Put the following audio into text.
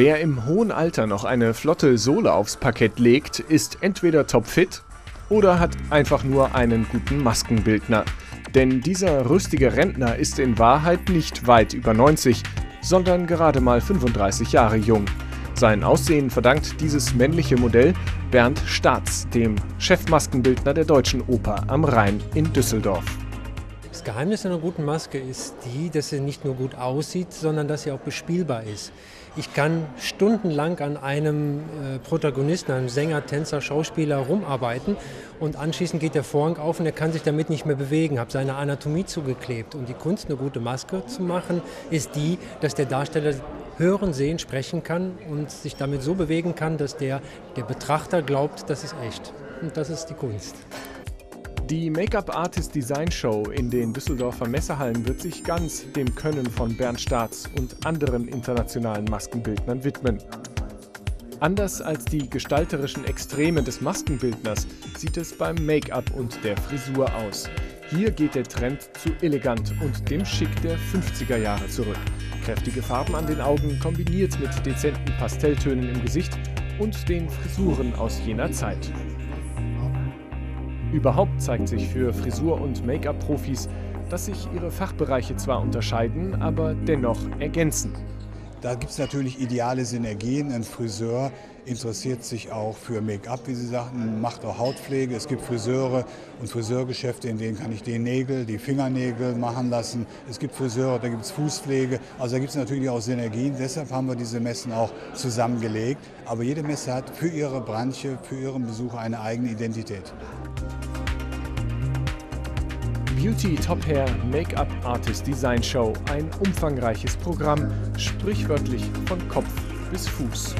Wer im hohen Alter noch eine flotte Sohle aufs Parkett legt, ist entweder topfit oder hat einfach nur einen guten Maskenbildner. Denn dieser rüstige Rentner ist in Wahrheit nicht weit über 90, sondern gerade mal 35 Jahre jung. Sein Aussehen verdankt dieses männliche Modell Bernd Staats, dem Chefmaskenbildner der Deutschen Oper am Rhein in Düsseldorf. Das Geheimnis einer guten Maske ist die, dass sie nicht nur gut aussieht, sondern dass sie auch bespielbar ist. Ich kann stundenlang an einem äh, Protagonisten, einem Sänger, Tänzer, Schauspieler rumarbeiten und anschließend geht der Vorhang auf und er kann sich damit nicht mehr bewegen, habe seine Anatomie zugeklebt. Und die Kunst, eine gute Maske zu machen, ist die, dass der Darsteller hören, sehen, sprechen kann und sich damit so bewegen kann, dass der, der Betrachter glaubt, das ist echt. Und das ist die Kunst. Die Make-up Artist Design Show in den Düsseldorfer Messehallen wird sich ganz dem Können von Bernd Staats und anderen internationalen Maskenbildnern widmen. Anders als die gestalterischen Extreme des Maskenbildners sieht es beim Make-up und der Frisur aus. Hier geht der Trend zu elegant und dem Schick der 50er Jahre zurück. Kräftige Farben an den Augen kombiniert mit dezenten Pastelltönen im Gesicht und den Frisuren aus jener Zeit. Überhaupt zeigt sich für Frisur- und Make-up-Profis, dass sich ihre Fachbereiche zwar unterscheiden, aber dennoch ergänzen. Da gibt es natürlich ideale Synergien. Ein Friseur interessiert sich auch für Make-up, wie Sie sagten, macht auch Hautpflege. Es gibt Friseure und Friseurgeschäfte, in denen kann ich die Nägel, die Fingernägel machen lassen. Es gibt Friseure, da gibt es Fußpflege. Also da gibt es natürlich auch Synergien. Deshalb haben wir diese Messen auch zusammengelegt. Aber jede Messe hat für ihre Branche, für ihren Besucher eine eigene Identität. Beauty Top Hair Make-up Artist Design Show. Ein umfangreiches Programm, sprichwörtlich von Kopf bis Fuß.